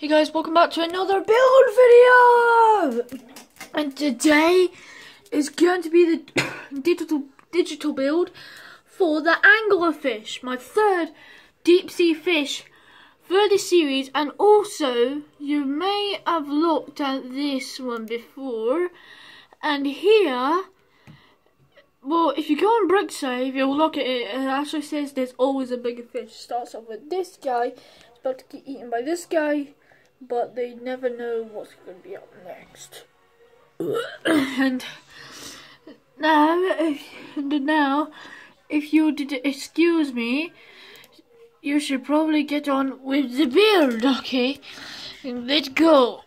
Hey guys, welcome back to another build video! And today is going to be the digital digital build for the anglerfish, my third deep sea fish for the series. And also, you may have looked at this one before. And here, well, if you go on BrickSave, you'll look at it. It actually says there's always a bigger fish. Starts off with this guy, about to get eaten by this guy, but they never know what's going to be up next. and now, and now, if you did excuse me, you should probably get on with the build, okay? Let's go.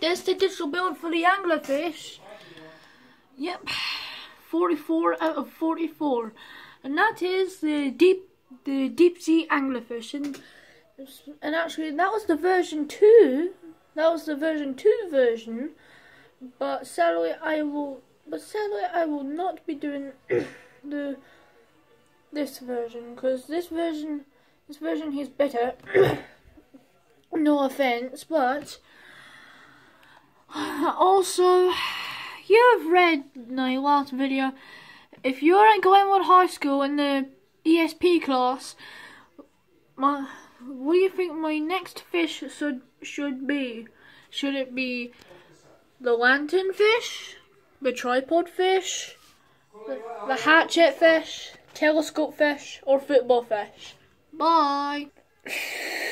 There's the digital build for the anglerfish. Yep, 44 out of 44. And that is the deep the deep sea anglerfish. And, and actually, that was the version 2. That was the version 2 version. But sadly, I will... But sadly, I will not be doing the this version. Because this version... This version is better. no offense, but... Also, you've read my last video. If you're at Glenwood High School in the ESP class, my, what do you think my next fish should should be? Should it be the lantern fish, the tripod fish, the, the hatchet fish, telescope fish, or football fish? Bye.